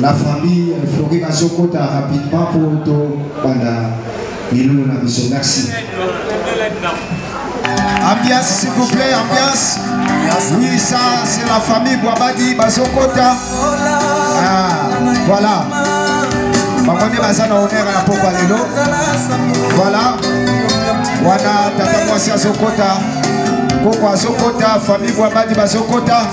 La famille Florine Azokota rapidement pour to banda milulu na biso. Merci. Ambiance s'il vous plaît, ambiance. Oui, ça c'est la famille Boabadi Bazokota. Ah, voilà. Bango nde baza na honneur ya pokwa lelo. Voilà. Wana tata mwasi azokota. Koko azokota, famille Boabadi bazokota.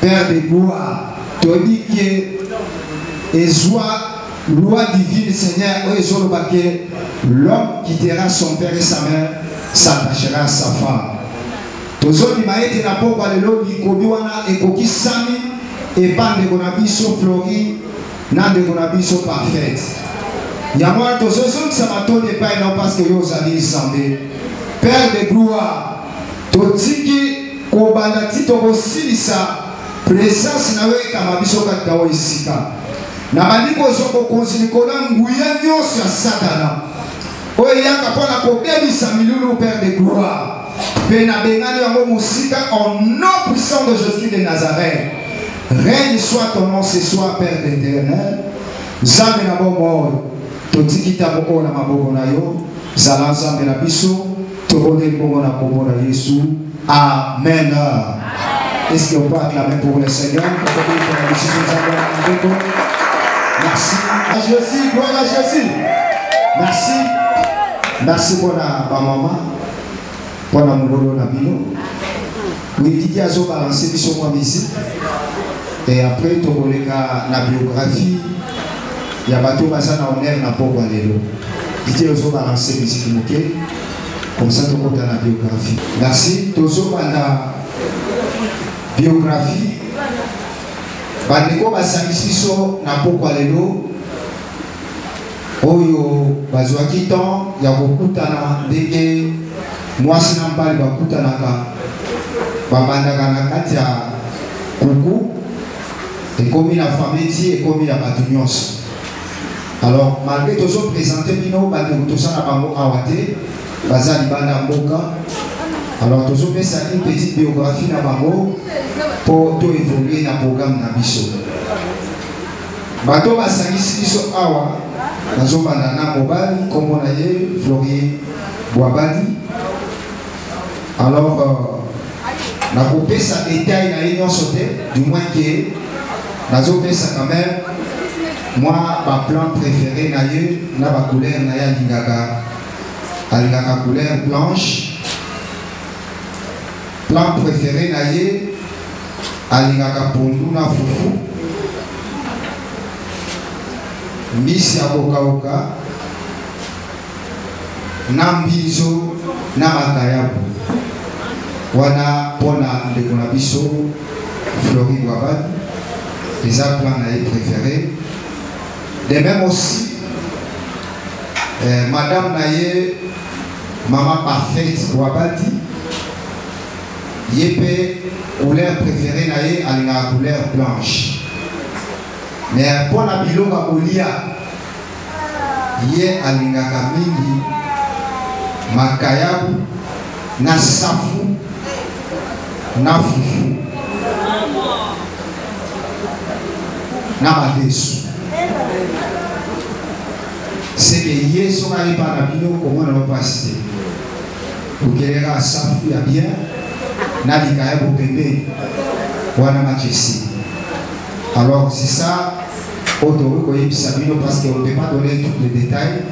Père de gloire, toyebi ke ezwa loi divine Seigneur oyo ezoloba ke l'homme quittera son père et sa mère s'attachera à sa femme. tozondima ete na pokwa lelo likomi wana ekokisami epa ndeko na biso flori na ndeko na biso parfait yango wana tozozongisa matondi epai nao parceke yo ozali nzambe père de gloire Totiki kobanda ti tokosilisa presence na yo ekamba biso kati na oyo esika. Nabandi kozwa bokonzi likolo ya nguya nyonso ya Satana oyo eyaka mpo na kobebisa milulu Père de gloire mpe nabengani yango mosika en nom puissant de Jésus de Nazareth. Règne soit ton nom ce soir Père d'éternel. Nzambe na bomoi, totiki ntango oyo na maboko na yo, zala Nzambe na biso. Tobondeli bongo na kombo na Yesu. Amen. Est-ce qu'on peut acclamer pour le Seigneur? Merci. À Jésus, gloire à Jésus. Merci. Merci pour la maman. Pour la moulolo na bino. Wikiki azo balancer biso mwa musique et après tokoleka na biographie ya bato baza na honneur na pokwa lelo didie ozo balancer musique moke comme ça tokota na biographie merci tozobanda biographie bandeko basangisi biso na pokwa lelo oyo bazwaki temps ya kokutana ndenge mwasi na mobali bakutanaka babandaka na kati ya kuku ekomi na famille ti ekomi ya bato nyonso alors malgré tozo présente bino bandeko tosala bango awa te baza libanda ya mboka alors tozopesa une petite biographie na bango mpo toévolue na programme na biso bato oyo basangisi biso awa nazobanda na mobali nkombo na ye florien bwabadi alors euh, nakopesa detail na ye nyonso te du moins ke nazopesa quand même mwa baplan préféré na ye na bacouleur na ye alingaka alingaka couleur blanche Plat prefere na ye alingaka pondu na fufu, mbisi ya kokauka na mbinzo na makayabu. Wana mpo na ndeko na biso Floride Wabad, eza plat na ye prefere. De même aussi, eh, madame na ye Maman Parfaite Wabadi, ye pe couleur préférée na ye alingaka couleur blanche. Mais mpo na biloko ya kolia, ye alingaka mingi makayabu na safu na fufu na madesu. seke ye soki ayeba na bino komona yo mpasi te kokeleka safu ya bien na likaya bopembeni wana macesi alors c'est ça oyo tokoki koyebisa bino parce que on peut pas donner tout le détail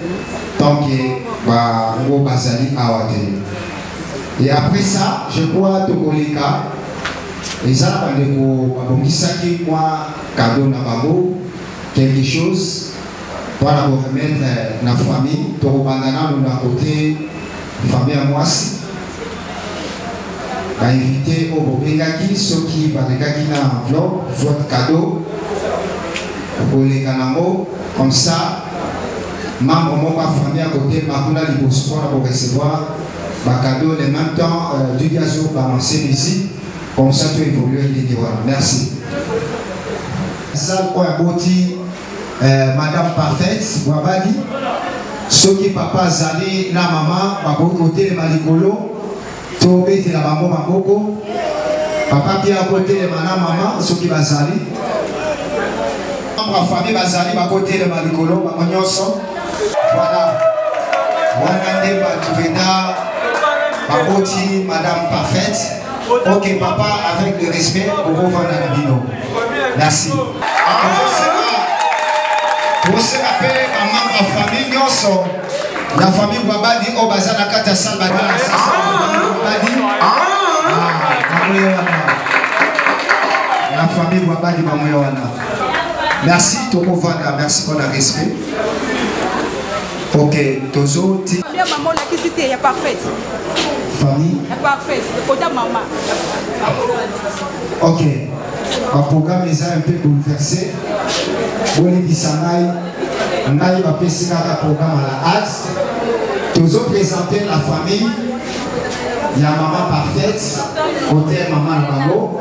tant que bango bazali awa te et après ça je crois tokoleka eza na bandeko babongisaki mwa kado na bango quelque chose Voilà ko remettre euh, na famille tokobanda nano na kote famille ya mwasi bainvite oyo bobengaki soki balekaki na enveloppe soit cadeau koleka nango comme ça membre moko ya famille akotelema kuna liboso mpona korecevoir bacado le même temps euh, dudi azobalanse musique comme ça to évolue ndenge wana merci sal oyo aboti eh, madame parfaite wabadi soki papa azali na mama bakoki kotelema likolo tobetela bango maboko papa pia akotelema na mama soki bazali membre ya famille bazali bakotelema likolo bango nyonso voilà wana nde bato pena baboti madame parfaite Ok, papa, avec le respect, Bobo Vanda Nabino. Merci. toseka mpe bamama ya famille nyonso na famille babadi oyo baza na kati ya sale babadi na famille babadi bamoya wana merci tokovanda merci mpona respect Ok, tozo ti. Bien maman la kisi te ya parfaite. Famille. Ya parfaite, kota maman. Ok. Ba programme les a un peu bouleversé. Boni bisangai. Ngai ba pesi kaka programme à la hâte. Tozo présenter la famille. Ya maman parfaite, côté maman na bango.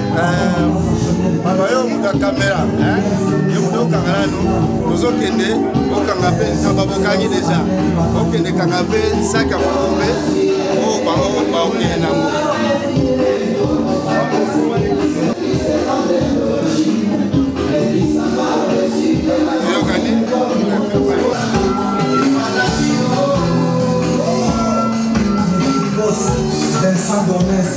papa yo moto ya kamera yo moto okanga nanu tozokende okanga mpe nsamba bokangi deja okende kanga mpe saki ya fokombe oyo bango baokende nango Vincent Gomez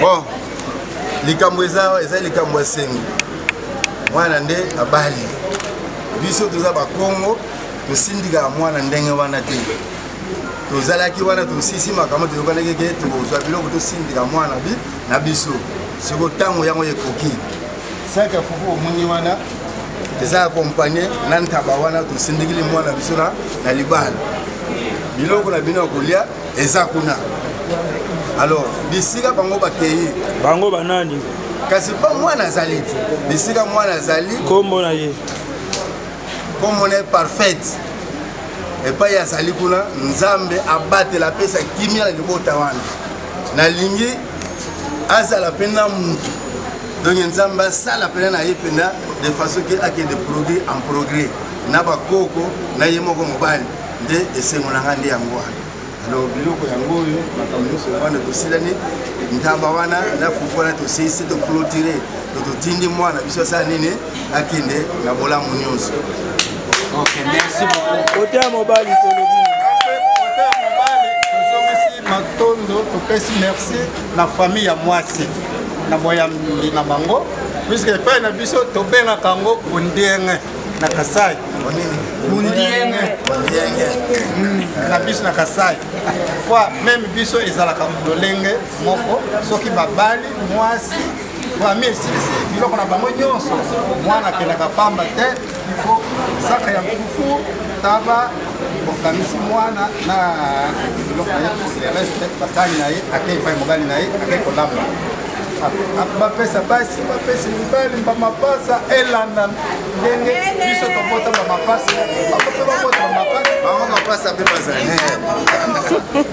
bon likambo eza eza likambo ya sengi mwana nde abali biso toza bakongo tosindikaka mwana ndenge wana te tozalaki wana tosisi makambo toyokanaki ete tokozwa biloko tosindika mwana bi na biso siko ntango yango ekoki sac ya fufu omoni wana eza accompagne na ntaba wana tosindikili mwana biso na libala biloko na bino ya kolia eza kuna alors bisika bango bakei bango banani kasi mpo mwana azali te bisika mwana azali nkombo na ye nkombo na ye parfaite epai azali kuna nzambe abatela apesa kimia na libota wana nalingi azala mpe na motu donc nzambe asala mpena na ye mpena de façon ke akende progrès en progrès na bakoko na ye moko mobali nde esengo na ngai nde yango wana alors biloko yango oyo makambo nyonso wana tosilani ntamba wana na fufu wana tosilisi toklotire to totindi mwana biso asala nini akende na bolamu nyonso kotea mobali tolobi matondo topesi merci na famille ya mwasi na boyambi na bango puiske epai na biso tobengaka yango bondienge na kasai bondienge hmm, na biso na kasai po meme biso ezalaka lolenge moko soki babali mwasi famille esilisi biloko na bango nyonso mwana akendaka pamba te ifo saka ya fufu taba bokanisi mwana na biloko na ye le reste basali na ye akei epai mobali na ye akei kolamba bapesa basi bapesi mibali bamapasa elanda ndenge biso tobota bamapasa bakope babota bamapasa bango mapasa mpe bazali